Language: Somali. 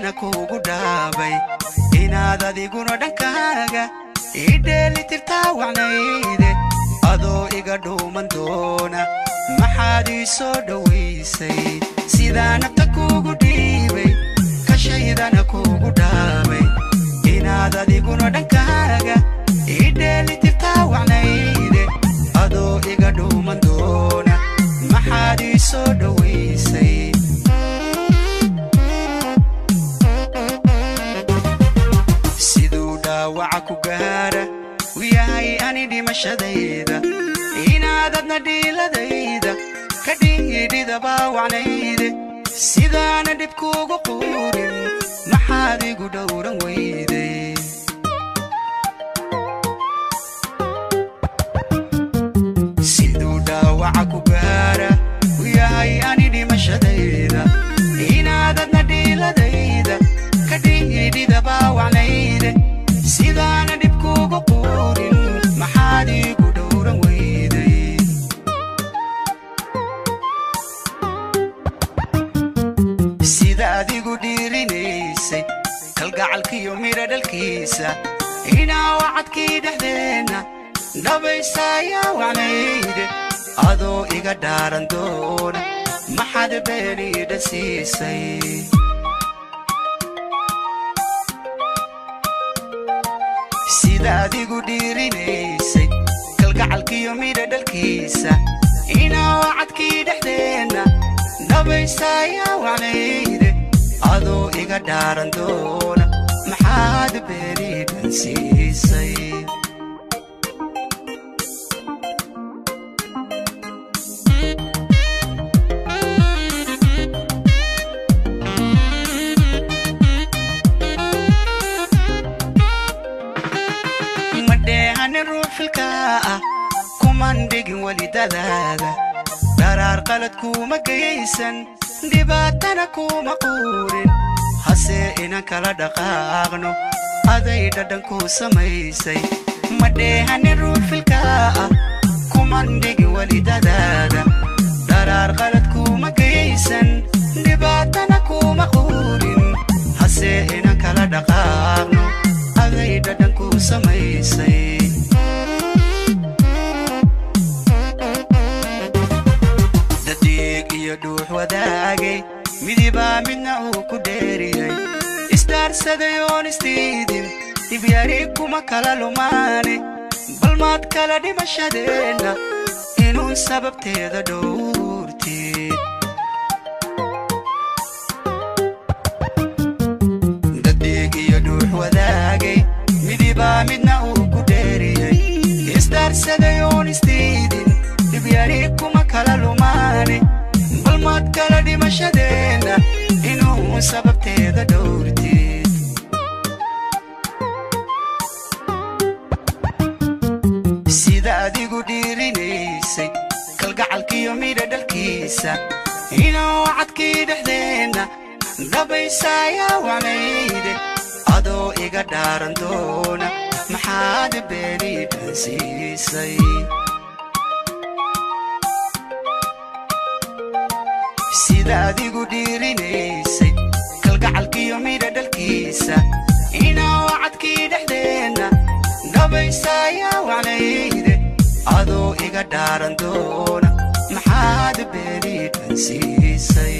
kashaydana kuugu dhaabay inaad adiguna dhankaaga ii dheeli tirtaa wacnayde. Adoo iga dhuuman doona maxaad ii soo dhowaysay sidaa nafta kuugu dhiibay kashaydana kuugu dhaabay. Inaad adiguna dhankaaga ii dheeli tirtaa wacnayde. Adoo iga dhuuman doona maxaad ii soo dhowaysay ani dhimashadayda inaadadna dhiiladayda ka dhiidhidabaa wacnayde sidaana dhibkuugu quurin maxaad igu dhowran kalgacalkiyo midha dhalkiisa inaa wacadkii dhexdeenna dhabaysayaa wacnayde adoo iga dhaaran doona maxaad beeniidha siisay sida adigu dhiirinaysay kalgacalkiyo midha dhalkiisa inaa wacadkii dhexdeenna dhabaysayaa wacnayde adoo iga dhaaran doona maxaad beeniidhan siisay madheehani ruux filkaa ah kuman dhigin weli dadaada dharaar qalad kuuma geysan dhibaatana kuuma quurin hase inan kala dhaqaaqno aday dhadhan kuu samaysay madheehani ruux filkaa ah kuman dhigin weli dadaada dharaar qalad kuuma geysan dhibaatana kuuma quurin hase inan kala dhaqaaqno aday dhadhan kuu samaysay dadiig iyo dhuux wadaagay midibaa midna uu ku dheeriyay isdaarsaday oon kuma kala lumaane bal maad kala dhimashadeenna inuun sababteeda dhowrtid dadiig iyo dhuux wadaagay midibaa midna uu ku dheeriyay isdaarsaday oon kuma kala lumaane bal maad kala dhimashadeenna inuu sababteeda dhowrtid sida adigu dhiirinaysay kalgacalkiyo midha dhalkiisa inuu wacadkii dhexdeenna dhabaysayaa wacnayde adoo iga dhaaran doona maxaad beeniidhan siisay sida adigu dhiirinaysay kalgacalkiyo midha dhalkiisa inaa wacadkii dhexdeenna dhabaysayaa wacnayde adoo iga dhaaran doona maxaad beeniidhan siisay